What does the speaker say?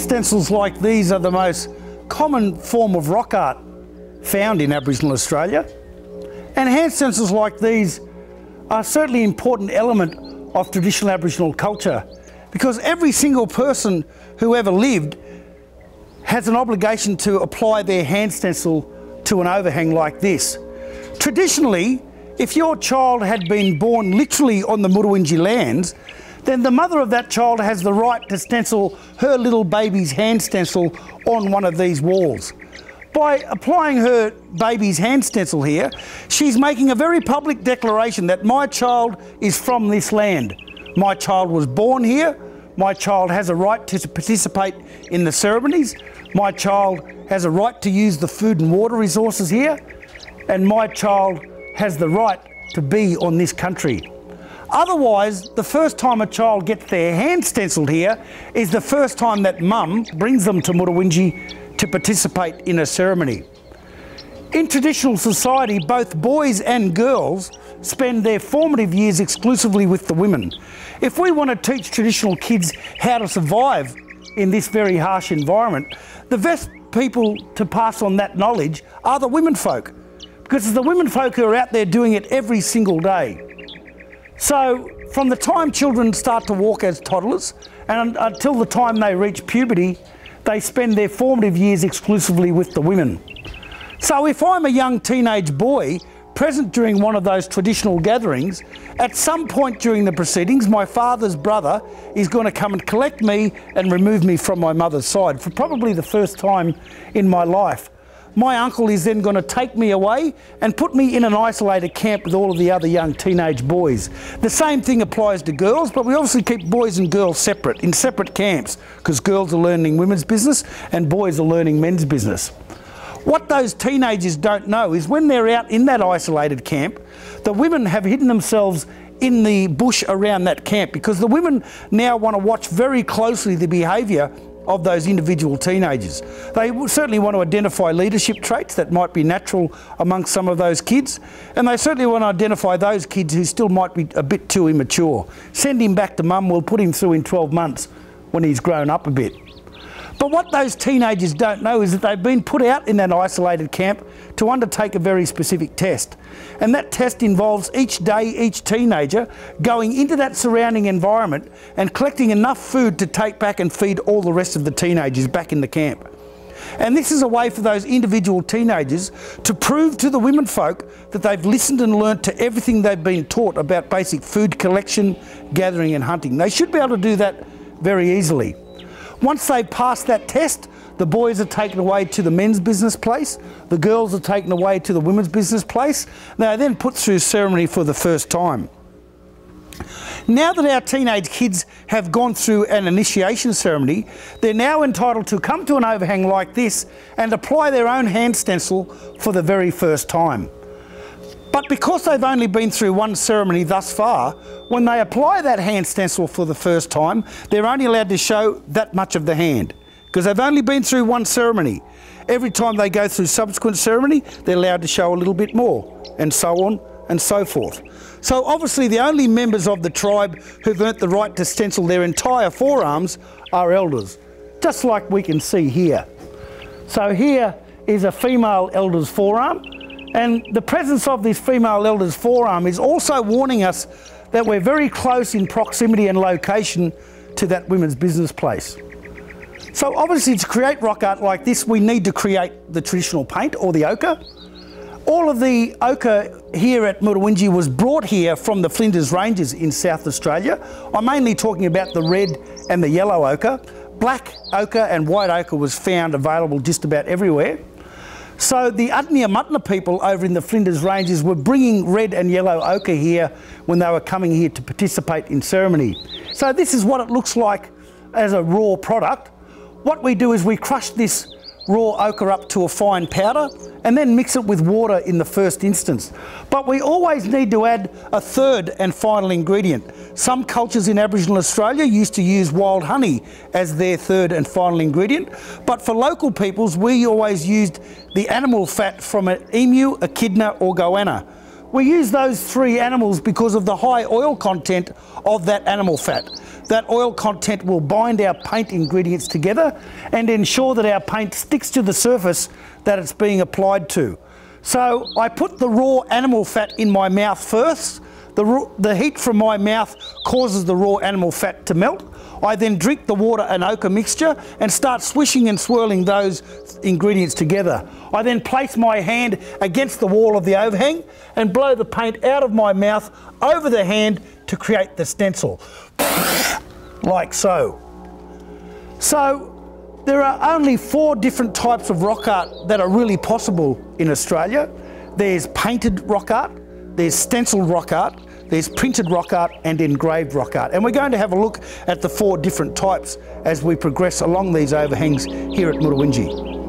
Stencils like these are the most common form of rock art found in Aboriginal Australia. And hand stencils like these are certainly an important element of traditional Aboriginal culture because every single person who ever lived has an obligation to apply their hand stencil to an overhang like this. Traditionally, if your child had been born literally on the Mutawintji lands, then the mother of that child has the right to stencil her little baby's hand stencil on one of these walls. By applying her baby's hand stencil here, she's making a very public declaration that my child is from this land. My child was born here, my child has a right to participate in the ceremonies, my child has a right to use the food and water resources here, and my child has the right to be on this country. Otherwise, the first time a child gets their hand stencilled here is the first time that mum brings them to Mutawintji to participate in a ceremony. In traditional society, both boys and girls spend their formative years exclusively with the women. If we want to teach traditional kids how to survive in this very harsh environment, the best people to pass on that knowledge are the women folk, because it's the women folk who are out there doing it every single day. So from the time children start to walk as toddlers and until the time they reach puberty, they spend their formative years exclusively with the women. So if I'm a young teenage boy present during one of those traditional gatherings, at some point during the proceedings, my father's brother is going to come and collect me and remove me from my mother's side for probably the first time in my life my uncle is then going to take me away and put me in an isolated camp with all of the other young teenage boys. The same thing applies to girls, but we obviously keep boys and girls separate, in separate camps, because girls are learning women's business and boys are learning men's business. What those teenagers don't know is when they're out in that isolated camp, the women have hidden themselves in the bush around that camp because the women now want to watch very closely the behaviour of those individual teenagers. They certainly want to identify leadership traits that might be natural amongst some of those kids, and they certainly want to identify those kids who still might be a bit too immature. Send him back to mum, we'll put him through in 12 months when he's grown up a bit. But what those teenagers don't know is that they've been put out in that isolated camp to undertake a very specific test. And that test involves each day, each teenager going into that surrounding environment and collecting enough food to take back and feed all the rest of the teenagers back in the camp. And this is a way for those individual teenagers to prove to the women folk that they've listened and learnt to everything they've been taught about basic food collection, gathering and hunting. They should be able to do that very easily. Once they pass that test, the boys are taken away to the men's business place, the girls are taken away to the women's business place. They are then put through ceremony for the first time. Now that our teenage kids have gone through an initiation ceremony, they're now entitled to come to an overhang like this and apply their own hand stencil for the very first time. But because they've only been through one ceremony thus far, when they apply that hand stencil for the first time, they're only allowed to show that much of the hand because they've only been through one ceremony. Every time they go through subsequent ceremony, they're allowed to show a little bit more, and so on and so forth. So obviously the only members of the tribe who've earned the right to stencil their entire forearms are elders, just like we can see here. So here is a female elder's forearm, and the presence of this female elder's forearm is also warning us that we're very close in proximity and location to that women's business place. So obviously to create rock art like this, we need to create the traditional paint or the ochre. All of the ochre here at Mutawintji was brought here from the Flinders Ranges in South Australia. I'm mainly talking about the red and the yellow ochre. Black ochre and white ochre was found available just about everywhere. So the Adnyamathanha people over in the Flinders Ranges were bringing red and yellow ochre here when they were coming here to participate in ceremony. So this is what it looks like as a raw product. What we do is we crush this raw ochre up to a fine powder and then mix it with water in the first instance. But we always need to add a third and final ingredient. Some cultures in Aboriginal Australia used to use wild honey as their third and final ingredient, but for local peoples we always used the animal fat from an emu, echidna or goanna. We use those three animals because of the high oil content of that animal fat. That oil content will bind our paint ingredients together and ensure that our paint sticks to the surface that it's being applied to. So I put the raw animal fat in my mouth first. The, the heat from my mouth causes the raw animal fat to melt. I then drink the water and ochre mixture and start swishing and swirling those ingredients together. I then place my hand against the wall of the overhang and blow the paint out of my mouth over the hand to create the stencil, like so. So there are only four different types of rock art that are really possible in Australia. There's painted rock art, there's stenciled rock art, there's printed rock art and engraved rock art. And we're going to have a look at the four different types as we progress along these overhangs here at Mutawintji.